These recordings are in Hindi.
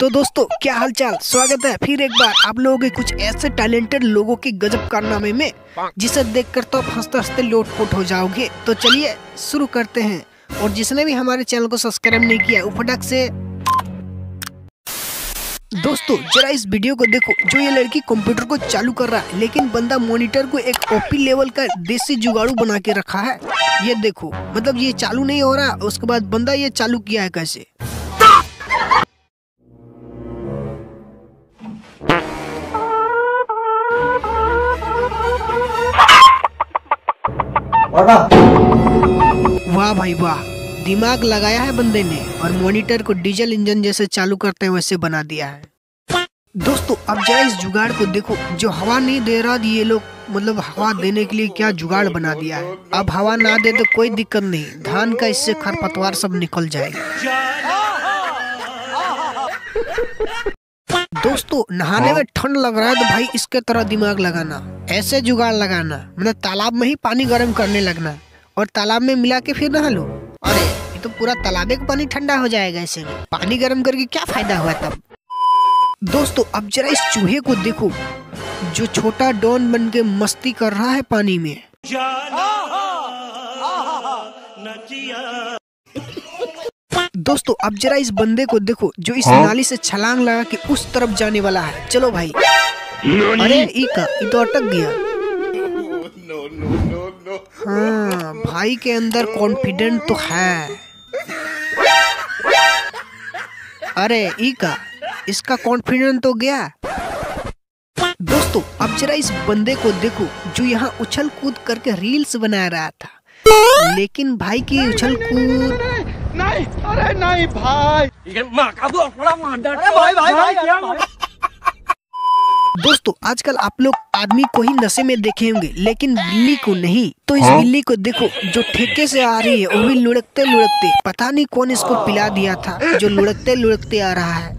तो दोस्तों, क्या हालचाल? स्वागत है फिर एक बार आप लोगों के कुछ ऐसे टैलेंटेड लोगों के गजब कारनामे में, जिसे देखकर तो आप हँसते हँसते लोटपोट हो जाओगे। तो चलिए शुरू करते हैं। और जिसने भी हमारे चैनल को सब्सक्राइब नहीं किया, वो फटाक से दोस्तों, जरा इस वीडियो को देखो, जो ये लड़की कंप्यूटर को चालू कर रहा है, लेकिन बंदा मॉनिटर को एक ओपी लेवल का देसी जुगाड़ू बना के रखा है। ये देखो मतलब ये चालू नहीं हो रहा, उसके बाद बंदा ये चालू किया है कैसे? वाह भाई वाह। दिमाग लगाया है बंदे ने और मॉनिटर को डीजल इंजन जैसे चालू करते हैं वैसे बना दिया है। दोस्तों, अब जरा इस जुगाड़ को देखो। जो हवा नहीं दे रहा, ये लोग मतलब हवा देने के लिए क्या जुगाड़ बना दिया है। अब हवा ना दे तो कोई दिक्कत नहीं। धान का इससे खरपतवार सब निकल जाएगा। दोस्तों नहाने में ठंड लग रहा है तो भाई इसके तरह दिमाग लगाना ऐसे जुगाड़ लगाना मतलब तालाब में ही पानी गर्म करने लगना और तालाब में मिला के फिर नहा लो। अरे ये तो पूरा तालाबे का पानी ठंडा हो जाएगा ऐसे में। पानी गर्म करके क्या फ़ायदा हुआ तब? दोस्तों अब जरा इस चूहे को देखो जो छोटा डॉन बन के मस्ती कर रहा है पानी में। दोस्तों अब जरा इस बंदे को देखो जो इस नाली से छलांग लगा के उस तरफ़ जाने वाला है। चलो भाई। अरे ई का तो अटक गया। हाँ भाई के अंदर कॉन्फिडेंट तो है। अरे ई का इसका कॉन्फिडेंट तो गया। दोस्तों अब जरा इस बंदे को देखो जो यहाँ उछल कूद करके रील्स बना रहा था। लेकिन भाई की उछल कूद नहीं अरे नहीं भाई दोस्तों आजकल आप लोग आदमी को ही नशे में देखे होंगे लेकिन बिल्ली को नहीं। तो इस बिल्ली को देखो जो ठेके से आ रही है वो भी लुढ़कते लुढ़कते पता नहीं कौन इसको पिला दिया था जो लुढ़कते लुढ़कते आ रहा है।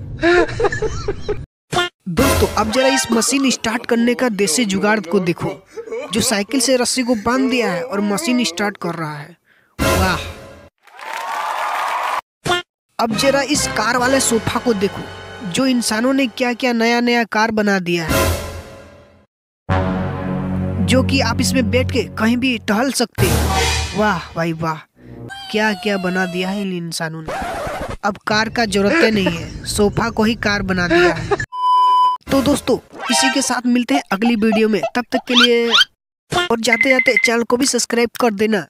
दोस्तों अब जरा इस मशीन स्टार्ट करने का देसी जुगाड़ को देखो जो साइकिल से रस्सी को बाँध दिया है और मशीन स्टार्ट कर रहा है। वाह। अब जरा इस कार वाले सोफा को देखो, जो इंसानों ने क्या क्या नया नया कार बना दिया है। जो कि आप इसमें बैठ के कहीं भी टहल सकते हैं। वाह भाई वाह क्या क्या बना दिया है इन इंसानों ने। अब कार का ज़रूरत नहीं है, सोफा को ही कार बना दिया है। तो दोस्तों, इसी के साथ मिलते हैं अगली वीडियो में। तब तक के लिए और जाते जाते चैनल को भी सब्सक्राइब कर देना।